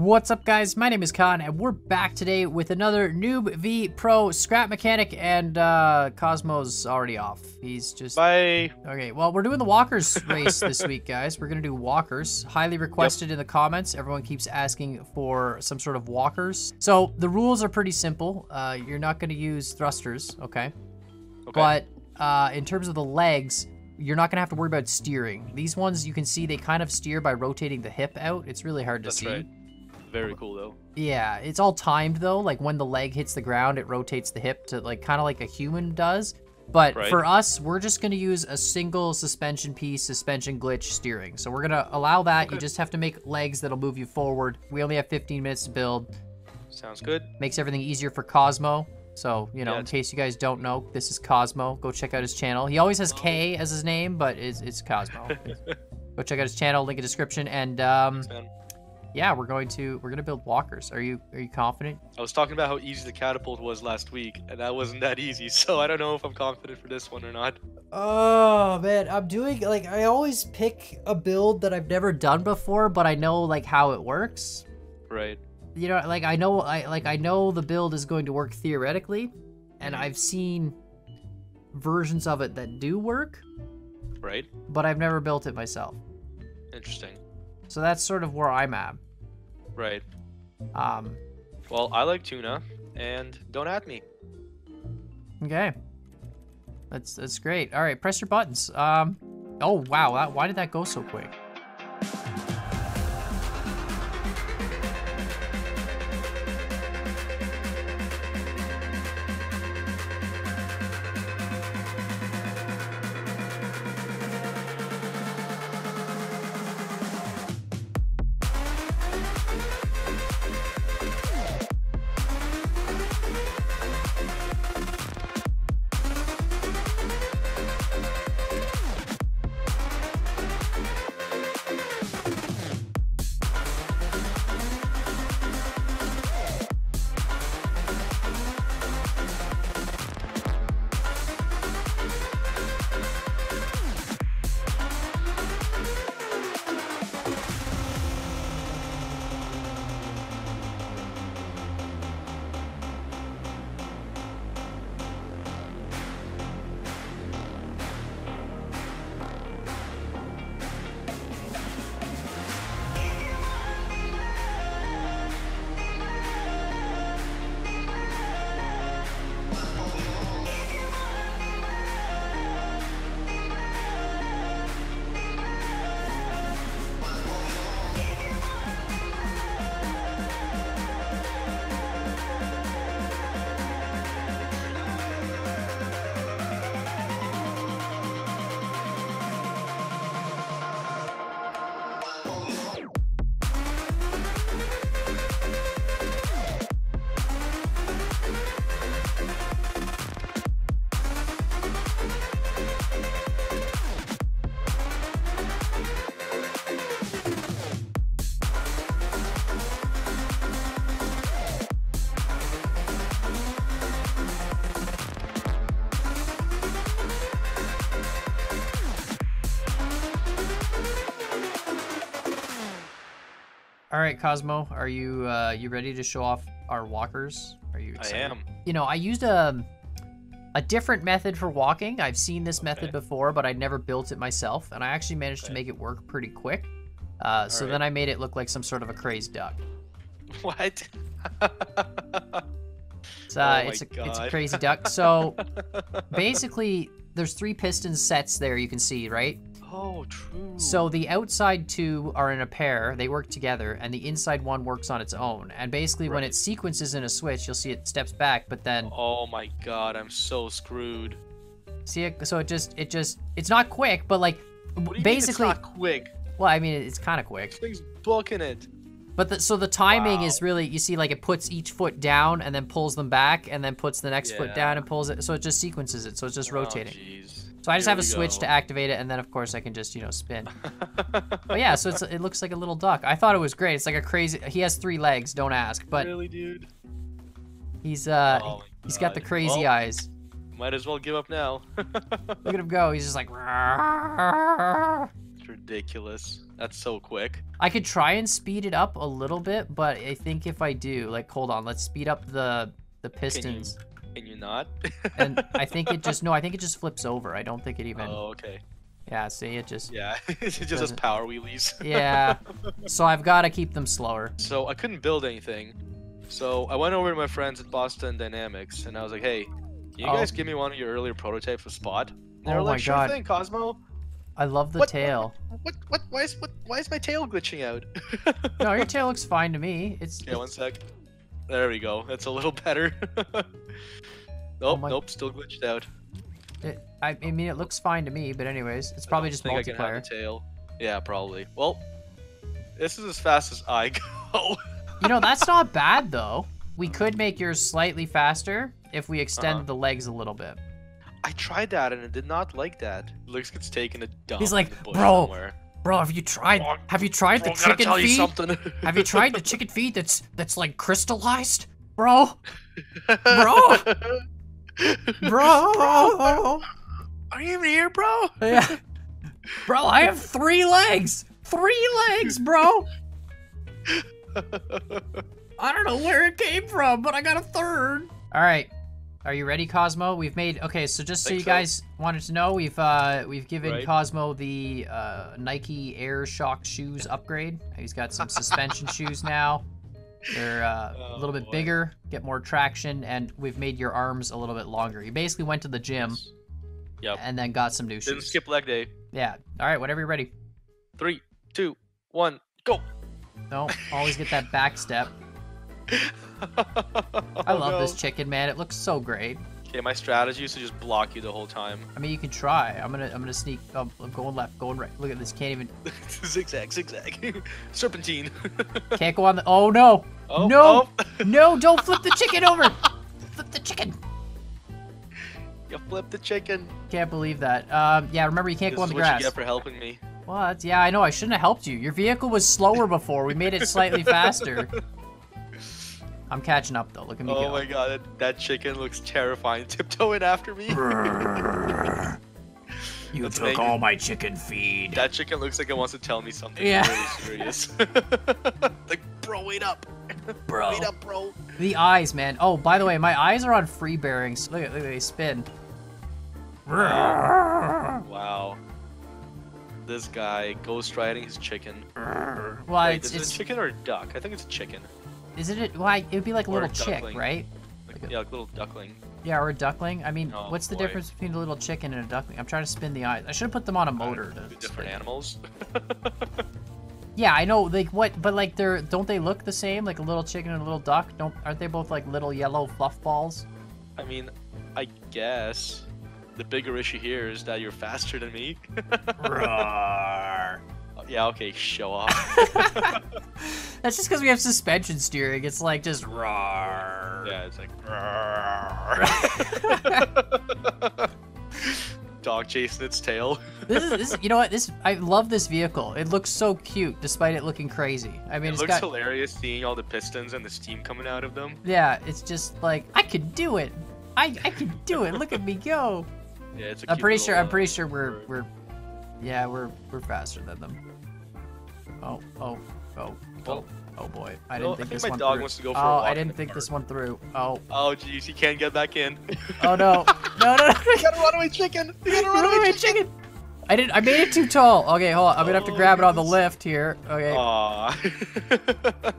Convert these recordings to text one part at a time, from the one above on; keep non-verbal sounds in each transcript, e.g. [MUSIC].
What's up guys, my name is Kan and we're back today with another Noob v Pro Scrap Mechanic and uh, Kosmo's already off. He's just... Bye. Okay, well we're doing the Walkers race this week guys. We're gonna do Walkers. Highly requested yep. in the comments. Everyone keeps asking for some sort of Walkers. So the rules are pretty simple. Uh, you're not gonna use thrusters, okay? Okay. But uh, in terms of the legs, you're not gonna have to worry about steering. These ones you can see they kind of steer by rotating the hip out. It's really hard to That's see. Right. Very cool though. Yeah, it's all timed though. Like when the leg hits the ground, it rotates the hip to like kind of like a human does. But right. for us, we're just going to use a single suspension piece, suspension glitch steering. So we're going to allow that. Okay. You just have to make legs that'll move you forward. We only have 15 minutes to build. Sounds good. Makes everything easier for Kosmo. So, you know, yeah, in case you guys don't know, this is Kosmo. Go check out his channel. He always has K as his name, but it's, it's Kosmo. [LAUGHS] Go check out his channel, link in description. And um, yeah, we're going to we're gonna build walkers. Are you are you confident? I was talking about how easy the catapult was last week, and that wasn't that easy. [LAUGHS] So I don't know if I'm confident for this one or not. Oh man, I'm doing like I always pick a build that I've never done before, but I know like how it works. Right. You know, like I know I like I know the build is going to work theoretically, and mm-hmm. I've seen versions of it that do work. Right. But I've never built it myself. Interesting. So that's sort of where I'm at. Right. Um. Well, I like tuna, and don't at me. Okay. That's that's great. All right, press your buttons. Um. Oh wow, that, why did that go so quick? All right, Kosmo, are you uh, you ready to show off our walkers? Are you excited? I am. You know, I used a a different method for walking. I've seen this method before, but I'd never built it myself, and I actually managed okay. to make it work pretty quick. Uh, so right. then I made it look like some sort of a crazed duck. [LAUGHS] What? it's, uh, oh it's, a, it's a crazy duck. [LAUGHS] So basically, there's three piston sets there you can see, right? Oh, true. So the outside two are in a pair, they work together, and the inside one works on its own. And basically, right. when it sequences in a switch, you'll see it steps back, but then. Oh my god, I'm so screwed. See it? So it just, it just, it's not quick, but like, basically. it's not quick? Well, I mean, it's kind of quick. This thing's booking it. But the, so the timing wow. is really you see like it puts each foot down and then pulls them back and then puts the next yeah. foot down and pulls it so it just sequences it so it's just oh, rotating. Geez. So I just Here have a switch go. to activate it, and then of course I can just, you know, spin. [LAUGHS] but yeah, so it's, it looks like a little duck. I thought it was great. It's like a crazy, he has three legs, don't ask. But Really, dude? He's, uh, oh he's got the crazy well, eyes. Might as well give up now. [LAUGHS] Look at him go. He's just like. True. ridiculous. That's so quick. I could try and speed it up a little bit, but I think if I do, like, hold on, let's speed up the the pistons. Can you not? [LAUGHS] and I think it just no, I think it just flips over. I don't think it even. Oh, okay. Yeah, see, it just. Yeah, [LAUGHS] it just has Doesn't- power wheelies. [LAUGHS] Yeah. so I've got to keep them slower. So I couldn't build anything. So I went over to my friends at Boston Dynamics and I was like, hey, can you Oh. guys give me one of your earlier prototypes of Spot? And they oh were Oh like, my sure God. thing, Kosmo. I love the What- tail. What, what, why is, what, why is my tail glitching out? No, your tail looks fine to me. It's. Yeah, one sec. There we go. That's a little [LAUGHS] better. [LAUGHS] nope, my- nope, still glitched out. It, I, I mean, it looks fine to me, but anyways, it's probably I just think I can multiplayer. tail. Yeah, probably. Well, this is as fast as I [LAUGHS] go. You know, that's not bad though. We could make yours slightly faster if we extend Uh-huh. the legs a little bit. I tried that and it did not like that. Looks gets taken a dump. He's like, "Bro, somewhere. Bro, have you tried? Bro, Have you tried the Bro, gotta chicken tell you feed? something. [LAUGHS] Have you tried the chicken feed that's that's like crystallized, bro? Bro? Bro, Are you even here, bro? yeah, bro, I have three legs, three legs, bro. [LAUGHS] I don't know where it came from, but I got a third. All right. Are you ready, Kosmo? We've made okay. So just so you so. guys wanted to know, we've uh we've given Right. Kosmo the uh, Nike Air Shock shoes upgrade. He's got some suspension [LAUGHS] shoes now. They're uh, a Oh, little bit boy. bigger, get more traction, and we've made your arms a little bit longer. You basically went to the gym Yep. and then got some new Didn't shoes. skip leg day. Yeah. All right. Whenever you're ready. Three, two, one, go. No, always get that back step. [LAUGHS] Oh, [LAUGHS] I love this chicken, man. It looks so great. Okay, my strategy is to just block you the whole time. I mean, you can try. I'm gonna, I'm gonna sneak. I'm going left, going right. Look at this. Can't even, [LAUGHS] zigzag, zigzag. [LAUGHS] Serpentine. can't go on the. Oh no, Oh, No. oh. no! Don't flip the chicken over. Flip the chicken. You flipped the chicken. Can't believe that. Um, yeah. Remember, you can't This go on is the what you grass. get for helping me. What? Yeah, I know. I shouldn't have helped you. Your vehicle was slower before. We made it slightly faster. I'm catching up though. Look at me Oh go. my god, that, that chicken looks terrifying. [LAUGHS] Tiptoeing after me. [LAUGHS] You That's took making- all my chicken feed. That chicken looks like it wants to tell me something Yeah. really serious. [LAUGHS] like, bro, wait up. Bro. Wait up, bro. The eyes, man. Oh, by the way, my eyes are on free bearings. Look at, look at they spin. Wow. This guy ghost riding his chicken. Well, Wait, it's, is it a chicken or a duck? I think it's a chicken. Isn't it? Why it would be like a Or a little chick, right? Like, Like a- yeah, like a little duckling. Yeah, or a duckling. I mean, Oh, what's the boy. difference between a little chicken and a duckling? I'm trying to spin the eyes. I should have put them on a uh, motor. Two To different spin. animals. [LAUGHS] Yeah, I know. Like what? But like they're don't they look the same? Like a little chicken and a little duck? Don't aren't they both like little yellow fluff balls? I mean, I guess the bigger issue here is that you're faster than me. [LAUGHS] Roar. Yeah, okay, show off. [LAUGHS] That's just because we have suspension steering. It's like just roar. yeah, it's like. [LAUGHS] Dog chasing its tail. this is this. You know what? This I love this vehicle. It looks so cute despite it looking crazy. I mean, It it's looks got hilarious seeing all the pistons and the steam coming out of them. yeah. It's just like I could do it. I I can do it. Look at me go. Yeah, it's a I'm cute pretty little, sure. I'm uh, pretty sure we're we're yeah we're we're faster than them. Oh oh oh oh oh, oh boy! I oh, didn't No, I think think this my one dog through. wants to go for a oh, walk I didn't think this one through. Oh Oh jeez, he can't get back in. [LAUGHS] oh no [LAUGHS] no no no! you got a runaway chicken. You got a [LAUGHS] runaway Runaway chicken. chicken. I didn't. I made it too tall. Okay, hold on. I'm gonna have to Oh, grab it on the oh. lift here. Okay. Aw.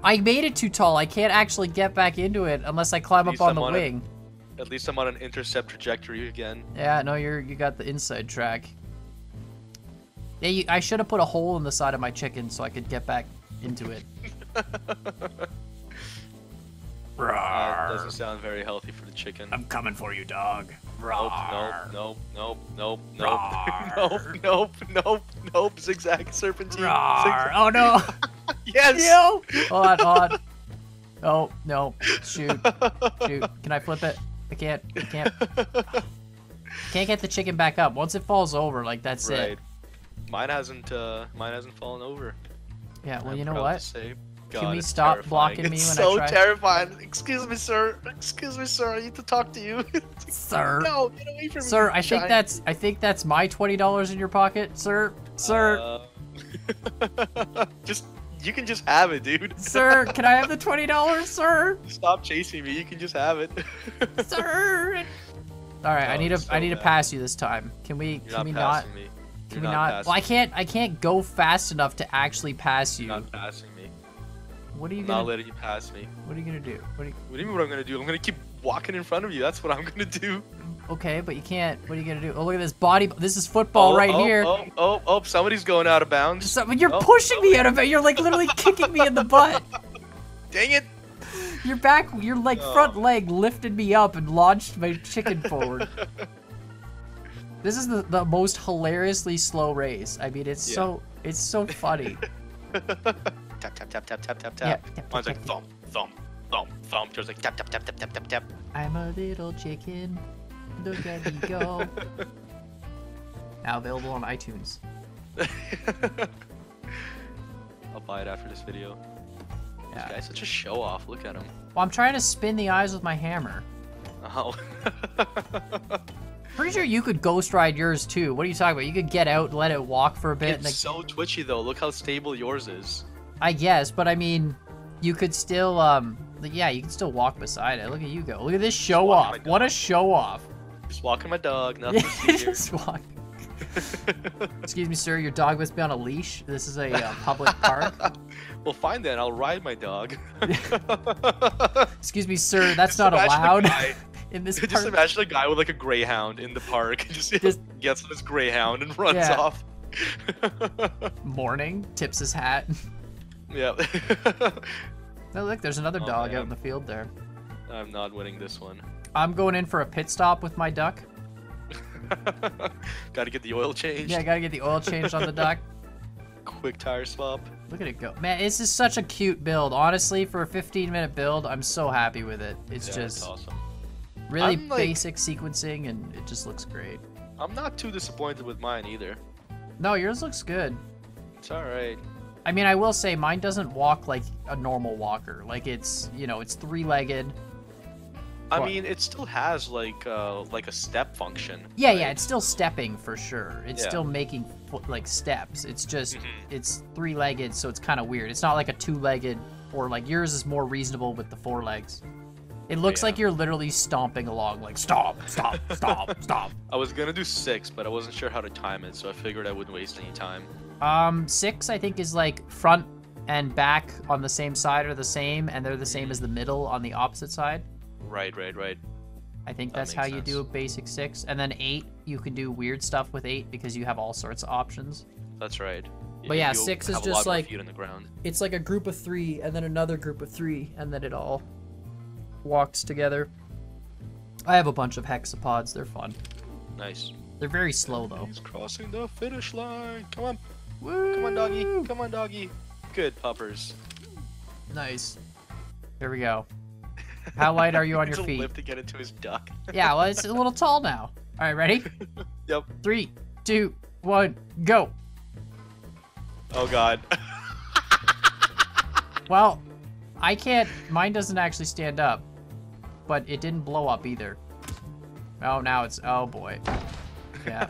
I made it too tall. I can't actually get back into it unless I climb up on I'm the on wing. At least I'm on an intercept trajectory again. Yeah, no, you're you got the inside track. Yeah, you, I should have put a hole in the side of my chicken so I could get back into it. [LAUGHS] That doesn't sound very healthy for the chicken. I'm coming for you, dog. Nope, nope, nope, nope, nope, nope, [LAUGHS] nope, nope, nope, nope, zigzag serpentine. Rawr. Zigzag. Oh no! [LAUGHS] Yes! Yo! Hold on, hold on. Oh no! Shoot! Shoot! Can I flip it? I can't. I can't. Can't get the chicken back up. Once it falls over, like that's right. it. Mine hasn't, uh, mine hasn't fallen over. Yeah. Well, I'm you know what? say. Can we stop terrifying. blocking me It's when I so try- terrifying. Excuse me, sir. Excuse me, sir. I need to talk to you. [LAUGHS] Sir. no, get away from me. Sir, I think that's I think that's my twenty dollars in your pocket, sir. Sir. Uh, [LAUGHS] just you can just have it, dude. [LAUGHS] Sir, can I have the twenty dollars, sir? Stop chasing me. You can just have it. Sir. All right, I Oh, need to it's I so need to pass you this time. Can we You're can not we not me. Can You're we not not? Well, I can't I can't go fast enough to actually pass you. You're not passing me. What are you I'm gonna not letting you pass me. What are you gonna do? What are you, What do you mean what I'm gonna do? I'm gonna keep walking in front of you. That's what I'm gonna do. okay, but you can't. What are you gonna do? Oh, look at this body. This is football oh, right oh, here. Oh, oh, oh, somebody's going out of bounds. So, you're Oh, pushing oh. me out of it. You're like literally [LAUGHS] kicking me in the butt. Dang it! Your back, your like Oh. front leg lifted me up and launched my chicken forward. [LAUGHS] This is the, the most hilariously slow race. I mean, it's Yeah. so it's so funny. [LAUGHS] tap tap tap tap tap tap Yeah, tap. tap, Mine's tap, like thump thump thump thump. Yours like tap tap tap tap tap tap tap. I'm a little chicken. Look at me go. [LAUGHS] now available on iTunes. [LAUGHS] I'll buy it after this video. This Yeah. guy's such a show off. Look at him. Well, I'm trying to spin the eyes with my hammer. Oh. Pretty sure you could ghost ride yours too. What are you talking about? You could get out, let it walk for a bit, and it's so twitchy though. Look how stable yours is. I guess, but I mean, you could still, um, yeah, you can still walk beside it. Look at you go. Look at this show off. What a show off. Just walking my dog. [LAUGHS] Nothing. Just walk. [LAUGHS] Excuse me, sir. Your dog must be on a leash. This is a uh, public park. [LAUGHS] well, fine then. I'll ride my dog. Excuse me, sir. That's Just not allowed in this Just park. imagine a guy with like a greyhound in the park. [LAUGHS] Just, Just- gets on his greyhound and runs Yeah. off. [LAUGHS] Morning, tips his hat. yeah. [LAUGHS] Oh, look, there's another Oh, dog out in the field there. I'm not winning this one. I'm going in for a pit stop with my duck. Got to get the oil changed. Yeah, gotta get the oil changed on the duck. Quick tire swap. Look at it go. Man, this is such a cute build. Honestly, for a 15 minute build, I'm so happy with it. It's Yeah, just it's awesome. Really like- basic sequencing and it just looks great. I'm not too disappointed with mine either. No, yours looks good. It's all right. I mean, I will say mine doesn't walk like a normal walker. Like it's, you know, it's three-legged. I What? mean, it still has like uh like a step function. Yeah, yeah, it's still stepping for sure. It's Yeah. still making like steps. It's just Mhm. it's three-legged, so it's kind of weird. It's not like a two-legged or like yours is more reasonable with the four legs. It looks Yeah. like you're literally stomping along, like stop, stop, stop, [LAUGHS] stop. I was gonna do six, but I wasn't sure how to time it, so I figured I wouldn't waste any time. Um, six I think is like front and back on the same side are the same, and they're the same as the middle on the opposite side. Right, right, right. I think That that's how makes you do a basic six, and then eight you can do weird stuff with eight because you have all sorts of options. That's right. But yeah, six is just like- feet the ground. It's like a group of three, and then another group of three, and then it all walks together. I have a bunch of hexapods. They're fun. Nice. They're very slow though. He's crossing the finish line. Come on, Woo! come on, doggy. Come on, doggy. Good puppers. Nice. Here we go. How light are you on [LAUGHS] It's your a feet? lift to get into his duck. Yeah, well, it's a little tall now. All right, ready? [LAUGHS] Yep. Three, two, one, go. Oh God. Well, I can't. Mine doesn't actually stand up, but it didn't blow up either. Oh, now it's. Oh boy. Yeah.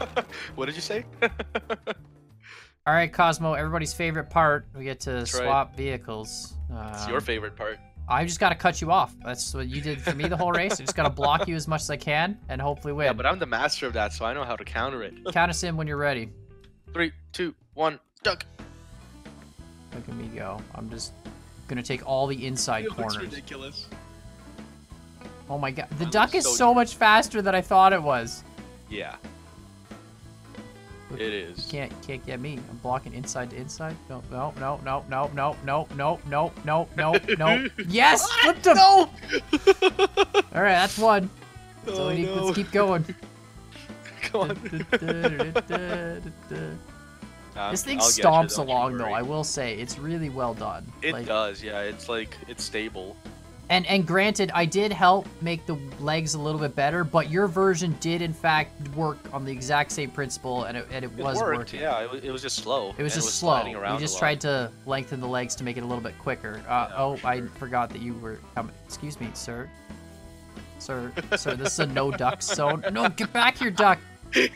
[LAUGHS] what did you say? [LAUGHS] All right, Kosmo. Everybody's favorite part. We get to right. swap vehicles. it's Um, your favorite part. I just gotta cut you off. That's what you did for me the whole race. I just gotta block you as much as I can and hopefully win. Yeah, but I'm the master of that, so I know how to counter it. [LAUGHS] Count us in when you're ready. Three, two, one, duck. Look at me go. I'm just gonna take all the inside It looks corners. ridiculous. Oh my god. The That duck is so so much faster than I thought it was. Yeah. Look, It is. Can't can't get me. I'm blocking inside to inside. No no no no no no no no no no no no. Yes! Flipped him! No! Alright, that's one. So oh, we need, no. let's keep going. Come on. Um, this thing I'll you, stomps along though. I will say. It's really well done. It Like, does, yeah. It's like it's stable. And and granted, I did help make the legs a little bit better, but your version did in fact work on the exact same principle, and it, and it It was worked, working. yeah. It was, it was just slow. It was just slow. sliding We just tried to lengthen the legs to make it a little bit quicker. Uh, Yeah, oh, for I forgot that you were coming. Excuse me, sir. Sir, [LAUGHS] sir, this is a no duck zone. No, get back here, duck. Get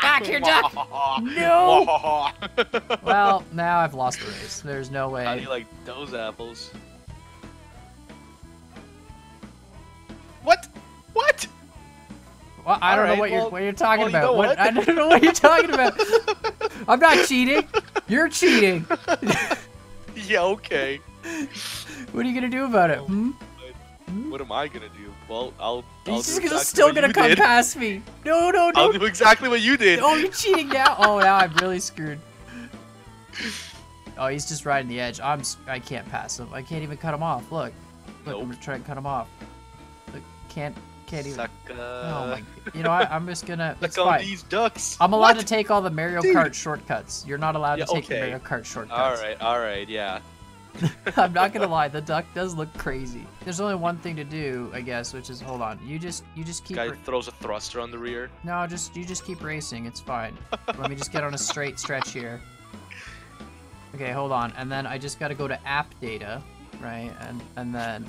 back here, duck! No! [LAUGHS] Well, now I've lost the race. There's no way. How do you like those apples? Well, I don't know Alright, what you're what you're talking well, you about. know What- what? I don't know what you're talking about. [LAUGHS] I'm not cheating. You're cheating. [LAUGHS] Yeah, okay. What are you gonna do about it? Hmm? What am I gonna do? Well, I'll. I'll He's do just gonna exactly still gonna you come did. past me. No, no, no. I'll do exactly what you did. Oh, you're cheating now. [LAUGHS] Oh, now I'm really screwed. Oh, he's just riding the edge. I'm. I can't pass him. I can't even cut him off. Look. Look, I'm gonna try and cut him off. Look, can't. Can't even. Suck, Oh my. You know what? I'm just gonna. [LAUGHS] Suck on fine. these ducks. I'm allowed What? to take all the Mario Dude. Kart shortcuts. You're not allowed Yeah, to take the. Mario Kart shortcuts. All right, all right, yeah. [LAUGHS] I'm not gonna [LAUGHS] lie, the duck does look crazy. There's only one thing to do, I guess, which is hold on. You just you just keep Guy throws a thruster on the rear. no, just you just keep racing. It's fine. Let me just get on a straight stretch here. Okay, hold on, and then I just got to go to app data, right? And and then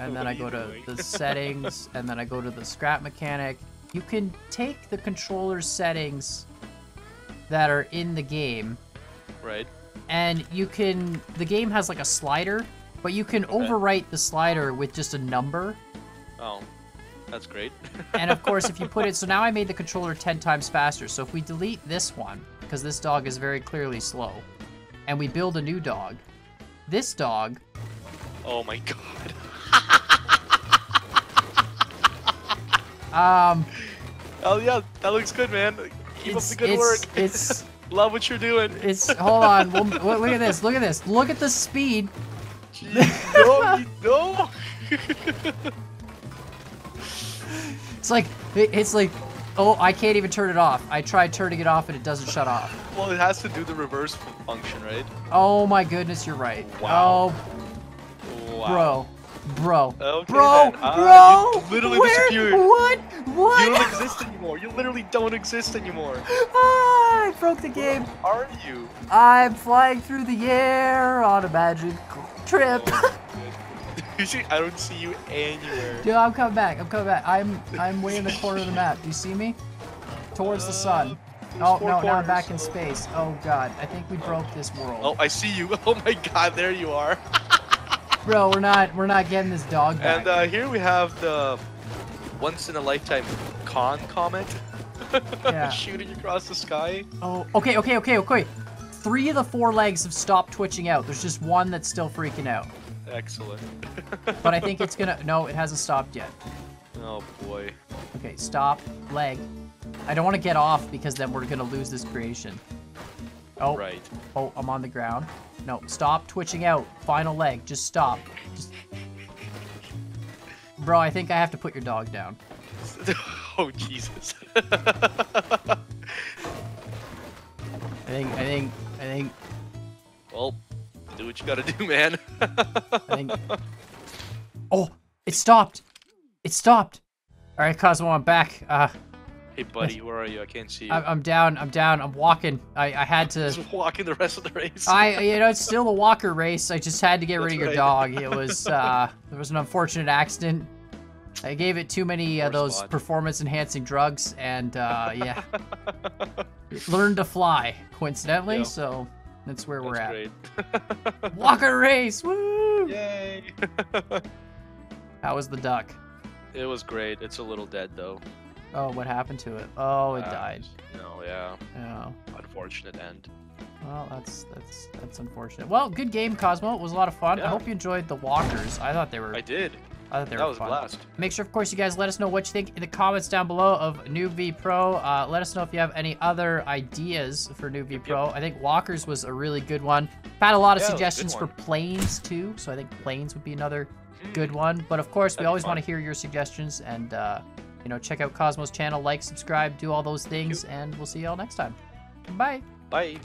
and then I go to the [LAUGHS] settings, and then I go to the scrap mechanic. You can take the controller settings that are in the game Right. and you can the game has like a slider but you can Okay. overwrite the slider with just a number Oh, that's great. [LAUGHS] and of course if you put it so now i made the controller 10 times faster so if we delete this one because this dog is very clearly slow and we build a new dog this dog Oh my [LAUGHS] god. Um Oh yeah, that looks good, man. Keep up the good it's, work. it's [LAUGHS] Love what you're doing. it's hold on we'll, [LAUGHS] look at this look at this look at the speed Jeez, no, no. it's like it- it's like oh i can't even turn it off i tried turning it off and it doesn't shut off well, it has to do the reverse function, right? Oh my goodness, you're right. Wow. Oh, Wow. bro, bro, Okay, bro, then. Ah, bro. you literally Where? disappeared. What? You don't exist anymore. You literally don't exist anymore. [LAUGHS] ah, I broke the game. Are you? I'm flying through the air on a magic trip. [LAUGHS] Oh, I don't see you anywhere. Dude, I'm coming back. I'm coming back. I'm I'm way in the corner of the map. Do you see me? Towards the sun. Uh, Oh no, now I'm back in space. Oh god, I think we broke this world. Oh, I see you. [LAUGHS] Oh my god, there you are. Bro, we're not we're not getting this dog back. And uh, here we have the once in a lifetime con comet [LAUGHS] Yeah. Shooting across the sky. Oh, okay, okay, okay, okay. Three of the four legs have stopped twitching out. There's just one that's still freaking out. Excellent. [LAUGHS] But I think it's gonna. No, it hasn't stopped yet. oh boy. Okay, stop. Leg. I don't want to get off because then we're gonna lose this creation. Oh, Right. oh, I'm on the ground. No, stop twitching out. Final leg. Just stop. Just... Bro, I think I have to put your dog down. [LAUGHS] oh Jesus. I think. I think. I think. well, do what you gotta do, man. I think. Oh, it stopped. It stopped. All right, Kosmo, I'm back. Uh, hey buddy, where are you? I can't see you. I- I'm down. I'm down. I'm walking. I, I had to. Just walking the rest of the race. I, you know, it's still a walker race. I just had to get rid That's of your right. dog. It [LAUGHS] was, uh, there was an unfortunate accident. I gave it too many uh, those spot. performance-enhancing drugs, and uh, yeah, [LAUGHS] learned to fly. Coincidentally, Yeah. so that's where we're at. [LAUGHS] Walker race. Woo! Yay. How was the duck? it was great. It's a little dead though. Oh, what happened to it? Oh, it Uh, died. Know, yeah. Yeah. Unfortunate end. Well, that's that's that's unfortunate. Well, good game, Kosmo. It was a lot of fun. Yeah. I hope you enjoyed the walkers. I thought they were. I did. I thought they That were was a fun. blast. Make sure, of course, you guys let us know what you think in the comments down below of Noob V Pro. Uh, let us know if you have any other ideas for Noob V Yep, Pro. I think Walkers was a really good one. Had a lot of Yeah, it was a good suggestions for planes too, so I think planes would be another good one. But of course, we That'd be always want to hear your suggestions and uh, you know check out Kosmo's channel, like, subscribe, do all those things, and we'll see you all next time. Bye. Bye.